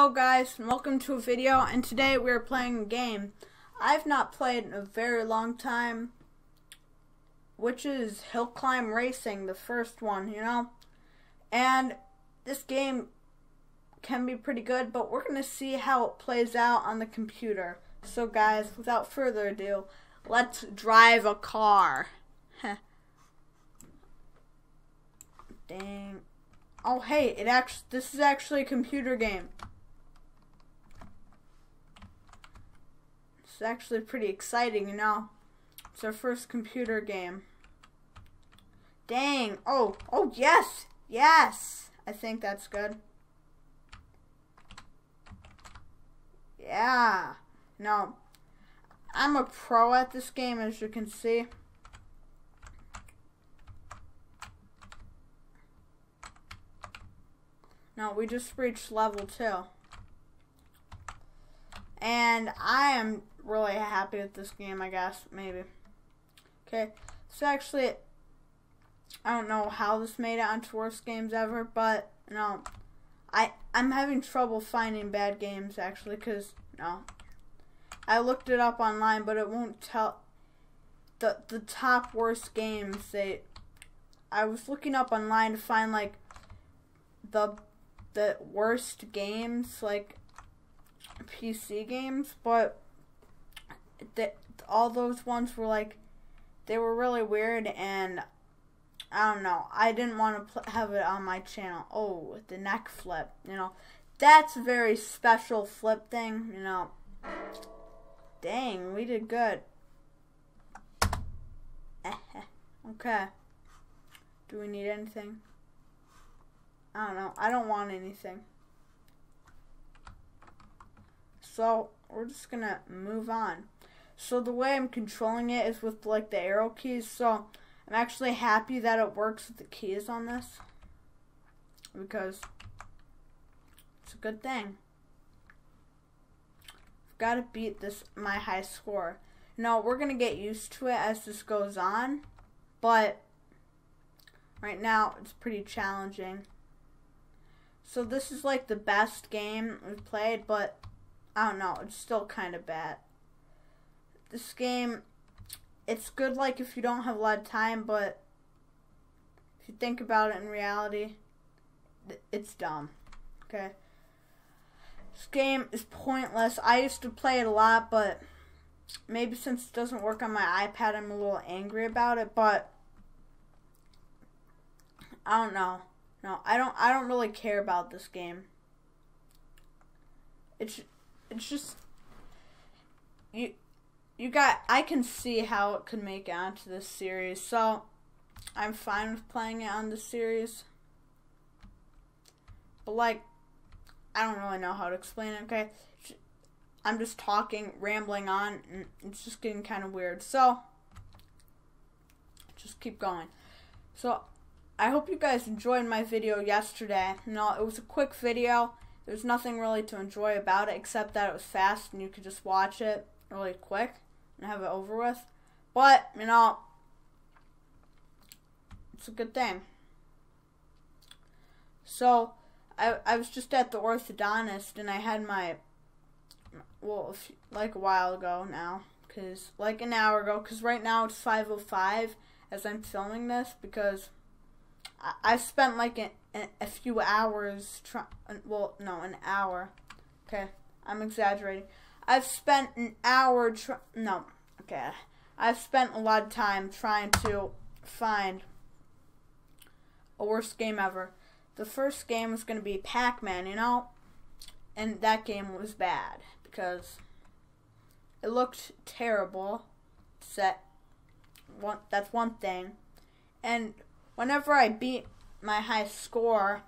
Hello guys, and welcome to a video and today we're playing a game I've not played in a very long time which is Hill Climb Racing, the first one, you know? And this game can be pretty good, but we're going to see how it plays out on the computer. So guys, without further ado, let's drive a car. Dang. Oh hey, it actually this is actually a computer game. It's actually pretty exciting, you know. It's our first computer game. Dang. Oh, oh yes. Yes. I think that's good. Yeah. No. I'm a pro at this game as you can see. No, we just reached level 2. And I am really happy with this game, I guess, maybe. Okay, so actually, I don't know how this made it onto worst games ever, but, know, I, I'm having trouble finding bad games, actually, because, know, I looked it up online, but it won't tell the, the top worst games. They, I was looking up online to find, like, the the worst games, like PC games, but the, all those ones were like they were really weird and I don't know. I didn't want to have it on my channel. Oh, the neck flip, you know. That's a very special flip thing, you know. Dang, we did good. okay. Do we need anything? I don't know. I don't want anything. So, we're just going to move on. So, the way I'm controlling it is with, like, the arrow keys. So, I'm actually happy that it works with the keys on this. Because it's a good thing. I've got to beat this, my high score. No, we're going to get used to it as this goes on. But, right now, it's pretty challenging. So this is like the best game we've played, but I don't know, it's still kind of bad. This game, it's good like if you don't have a lot of time, but if you think about it in reality, it's dumb. Okay. This game is pointless. I used to play it a lot, but maybe since it doesn't work on my iPad, I'm a little angry about it, but I don't know. No, I don't. I don't really care about this game. It's it's just you you got. I can see how it could make it onto this series, so I'm fine with playing it on the series. But like, I don't really know how to explain it. Okay, I'm just talking, rambling on, and it's just getting kind of weird. So just keep going. So I hope you guys enjoyed my video yesterday. No, it was a quick video. There's nothing really to enjoy about it except that it was fast and you could just watch it really quick and have it over with. But, you know, it's a good thing. So, I, I was just at the orthodontist and I had my, well, like a while ago now, because, like an hour ago, because right now it's 5.05 as I'm filming this, because I spent like a, a few hours trying. Well, no, an hour. Okay, I'm exaggerating. I've spent an hour. Try- no, okay. I've spent a lot of time trying to find a worst game ever. The first game was going to be Pac-Man, you know, and that game was bad because it looked terrible. Set one. That's one thing, and whenever I beat my high score,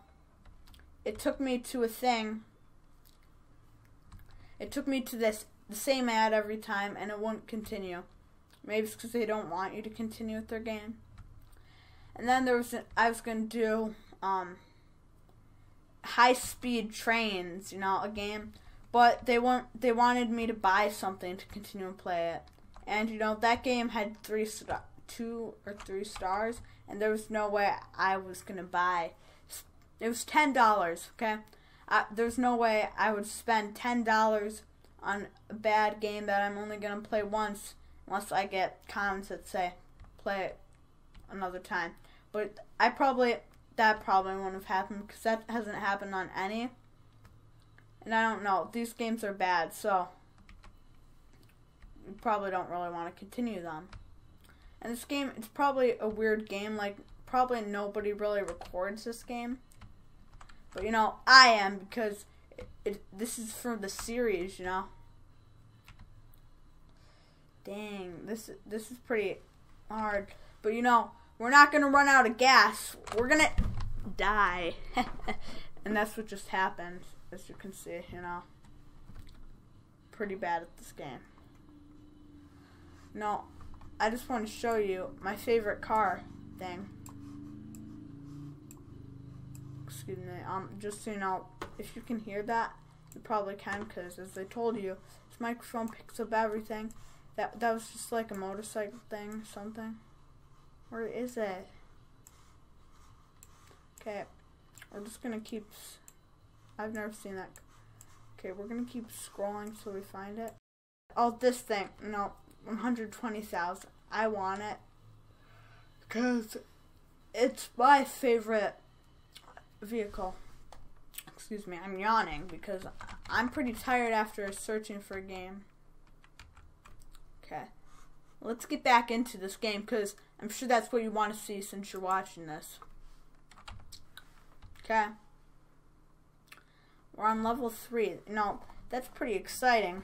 it took me to a thing. It took me to this the same ad every time, and it won't continue. Maybe it's because they don't want you to continue with their game. And then there was I was gonna do um, high speed trains, you know, a game, but they want they wanted me to buy something to continue and play it. And you know that game had three two or three stars, and there was no way I was gonna buy. It was ten dollars. Okay, I, there's no way I would spend ten dollars on a bad game that I'm only gonna play once, unless I get comments that say play it another time. But I probably that probably wouldn't have happened because that hasn't happened on any. And I don't know. These games are bad, so you probably don't really want to continue them. And this game, it's probably a weird game. Like, probably nobody really records this game. But, you know, I am because it, it, this is from the series, you know. Dang, this this is pretty hard. But, you know, we're not to run out of gas. We're to die. and that's what just happened, as you can see, you know. Pretty bad at this game. No, I just want to show you my favorite car thing. Excuse me. Um, just so you know, if you can hear that, you probably can, because as I told you, this microphone picks up everything. That that was just like a motorcycle thing, or something. Where is it? Okay, we're just gonna keep. I've never seen that. Okay, we're gonna keep scrolling till we find it. Oh, this thing. No, 120,000. I want it because it's my favorite vehicle. Excuse me, I'm yawning because I'm pretty tired after searching for a game. Okay, let's get back into this game because I'm sure that's what you want to see since you're watching this. Okay, we're on level three. You know, that's pretty exciting.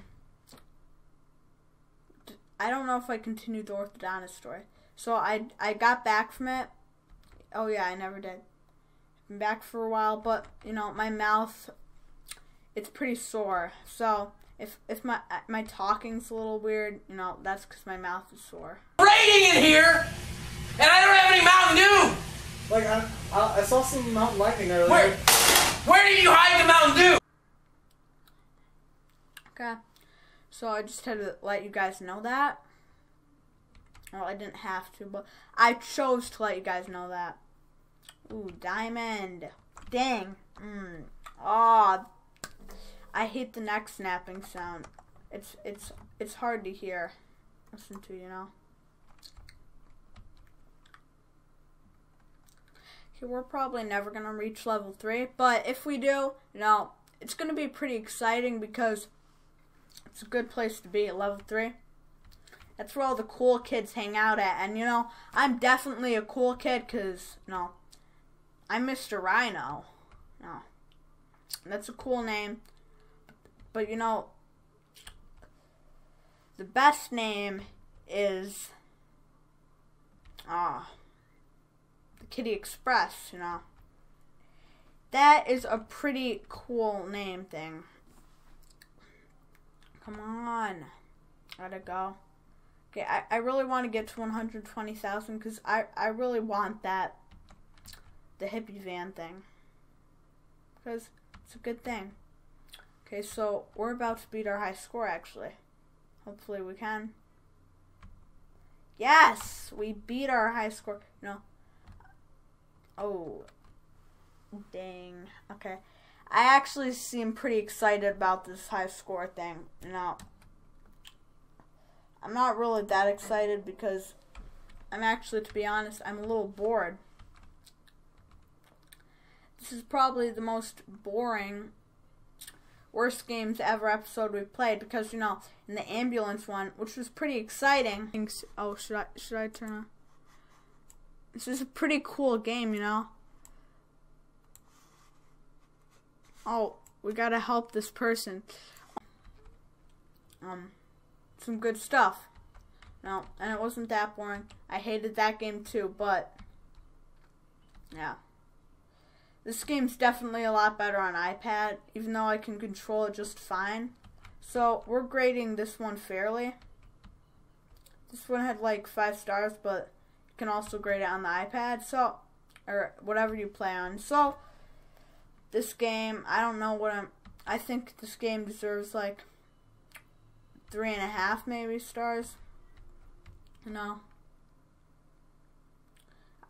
I don't know if I continued the orthodontist story. So I I got back from it. Oh yeah, I never did. Been back for a while, but you know my mouth, it's pretty sore. So if if my uh, my talking's a little weird, you know that's because my mouth is sore. Raining in here, and I don't have any Mountain Dew. Like I, I, I saw some Mountain Lightning earlier. Where where did you hide the Mountain Dew? Okay. So I just had to let you guys know that. Well, I didn't have to, but I chose to let you guys know that. Ooh, diamond. Dang. Mm. Oh, I hate the neck snapping sound. It's it's it's hard to hear. Listen to, you know. Okay, we're probably never gonna reach level three, but if we do, you know, it's gonna be pretty exciting because it's a good place to be at level 3. That's where all the cool kids hang out at. And, you know, I'm definitely a cool kid because, you know, I'm Mr. Rhino. No. That's a cool name. But, you know, the best name is, ah, the Kitty Express, you know. That is a pretty cool name thing. Come on. Gotta go. Okay, I, I really want to get to 120,000 because I, I really want that, the hippie van thing. Because it's a good thing. Okay, so we're about to beat our high score actually. Hopefully we can. Yes! We beat our high score. No. Oh. Dang. Okay. I actually seem pretty excited about this high score thing. Now, I'm not really that excited because I'm actually, to be honest, I'm a little bored. This is probably the most boring, worst games ever episode we've played because, you know, in the ambulance one, which was pretty exciting. Oh, should I, should I turn on? This is a pretty cool game, you know. oh, we gotta help this person. Um, some good stuff. No, and it wasn't that boring. I hated that game too, but yeah. This game's definitely a lot better on iPad, even though I can control it just fine. So, we're grading this one fairly. This one had like 5 stars, but you can also grade it on the iPad, so, or whatever you play on. So, this game, I don't know what I'm. I think this game deserves like three and a half maybe stars. You know.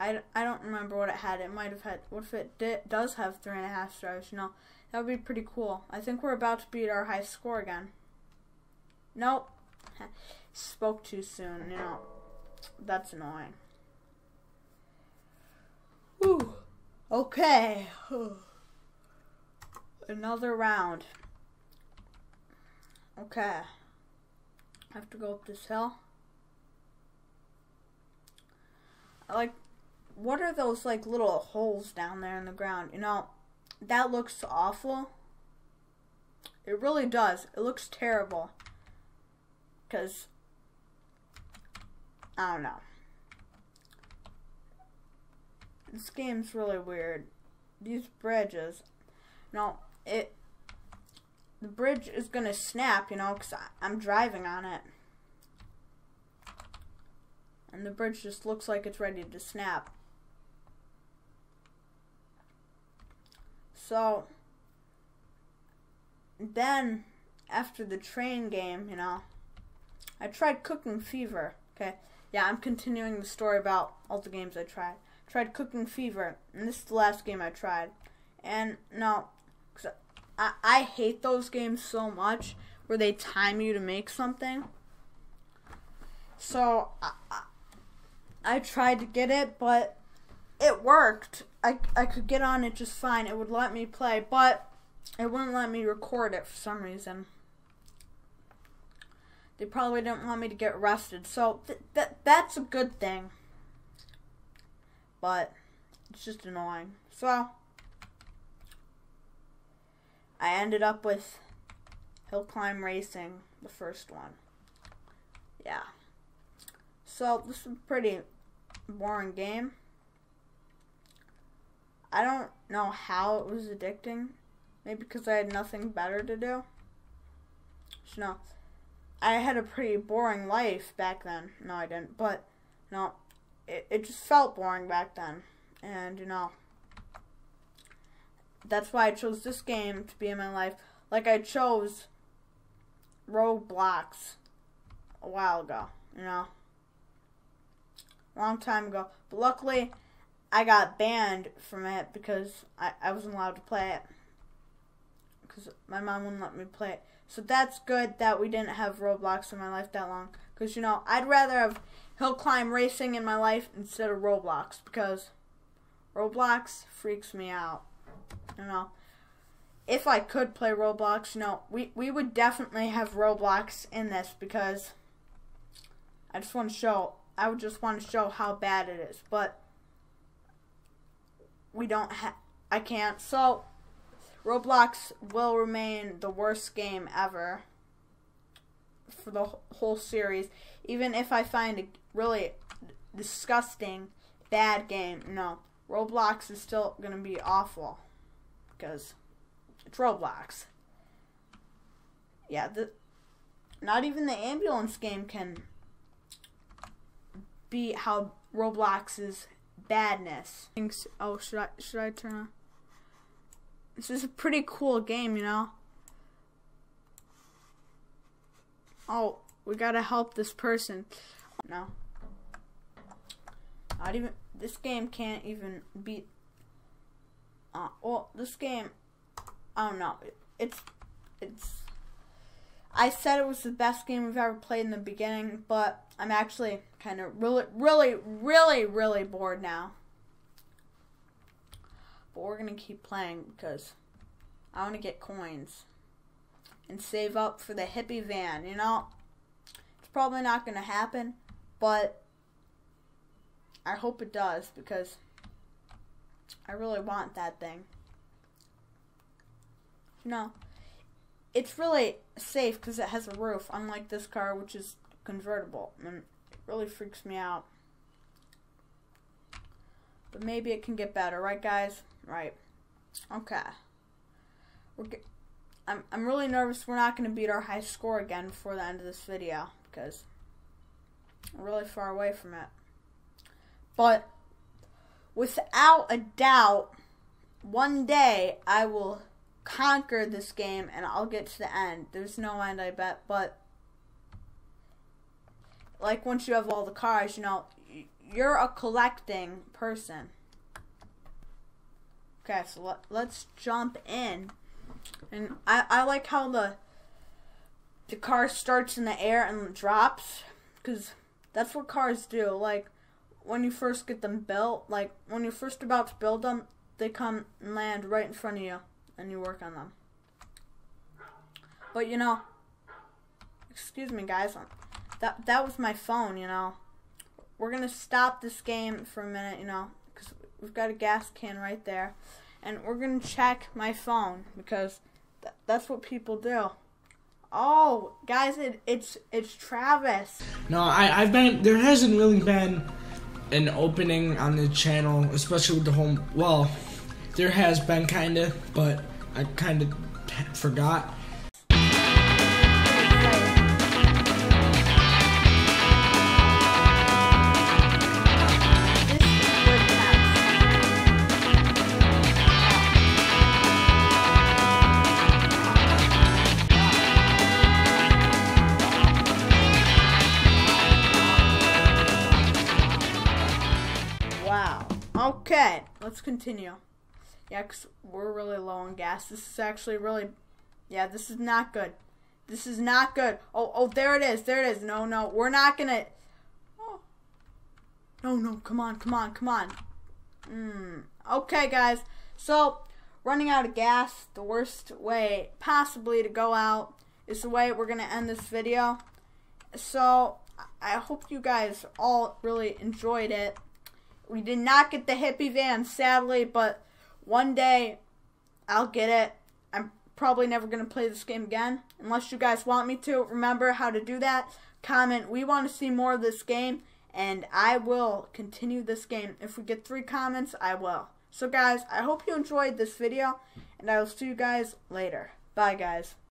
I, I don't remember what it had. It might have had. What if it di- does have three and a half stars? Know, that would be pretty cool. I think we're about to beat our high score again. Nope. Spoke too soon. You know, that's annoying. Whew. Okay. Another round. Okay. I have to go up this hill. I like what are those like little holes down there in the ground? You know, that looks awful. It really does. It looks terrible. Cuz I don't know. This game's really weird. These bridges. No, it the bridge is to snap, you know, cuz I'm driving on it. And the bridge just looks like it's ready to snap. So then after the train game, you know, I tried Cooking Fever. Okay, yeah, I'm continuing the story about all the games I tried. Tried Cooking Fever, and this is the last game I tried. And no, cause I I hate those games so much where they time you to make something. So I, I, I tried to get it, but it worked. I, I could get on it just fine. It would let me play, but it wouldn't let me record it for some reason. They probably didn't want me to get arrested, so th- th- that's a good thing. But it's just annoying. So I ended up with Hill Climb Racing, the first one. Yeah. So this is a pretty boring game. I don't know how it was addicting. Maybe because I had nothing better to do. So, no, I had a pretty boring life back then. No, I didn't. But, no, it, it just felt boring back then. And, you know, that's why I chose this game to be in my life. Like I chose Roblox a while ago, you know. Long time ago. But luckily, I got banned from it because I, I wasn't allowed to play it. Because my mom wouldn't let me play it. So that's good that we didn't have Roblox in my life that long. Because, you know, I'd rather have hill climb racing in my life instead of Roblox. Because Roblox freaks me out. You know. If I could play Roblox, you know, we, we would definitely have Roblox in this because I just want to show, I would just want to show how bad it is. But we don't have. I can't. So, Roblox will remain the worst game ever for the whole series. Even if I find a really disgusting, bad game, no. Roblox is still going to be awful. Because it's Roblox. Yeah, the, not even the ambulance game can beat how Roblox is badness. Oh, should I should I turn on? This is a pretty cool game, you know. Oh, we gotta help this person. No. Not even this game can't even beat. Uh, well, this game, I don't know. It's it's. I said it was the best game we've ever played in the beginning, but I'm actually kind of really, really, really, really bored now. But we're going to keep playing because I want to get coins and save up for the hippie van, you know? It's probably not going to happen, but I hope it does because I really want that thing. Know, it's really safe because it has a roof, unlike this car, which is convertible, and it really freaks me out. But maybe it can get better, right, guys? Right. Okay. We're I'm I'm really nervous we're not going to beat our high score again before the end of this video because we're really far away from it. But without a doubt, one day I will conquer this game and I'll get to the end. There's no end, I bet, but like once you have all the cars, you know, you're a collecting person. Okay, so let, let's jump in. And I, I like how the the car starts in the air and drops because that's what cars do. Like when you first get them built, like when you're first about to build them, they come and land right in front of you and you work on them. But you know, excuse me guys, um, that that was my phone, you know. We're to stop this game for a minute, you know, cuz we've got a gas can right there. And we're to check my phone because th- that's what people do. Oh, guys, it, it's it's Travis. No, I, I've been. There hasn't really been an opening on the channel, especially with the home. Well, there has been kind of, but I kind of forgot. Wow. Okay, let's continue. Yeah, we we're really low on gas. This is actually really, yeah, this is not good. This is not good. Oh, oh, there it is. There it is. No, no, we're not gonna. Oh. No, no, come on, come on, come on. Mm. Okay, guys. So, running out of gas, the worst way possibly to go out is the way we're going to end this video. So, I hope you guys all really enjoyed it. We did not get the hippie van, sadly, but one day I'll get it. I'm probably never going to play this game again unless you guys want me to. Remember how to do that. Comment, we want to see more of this game, and I will continue this game. If we get three comments, I will. So, guys, I hope you enjoyed this video, and I will see you guys later. Bye, guys.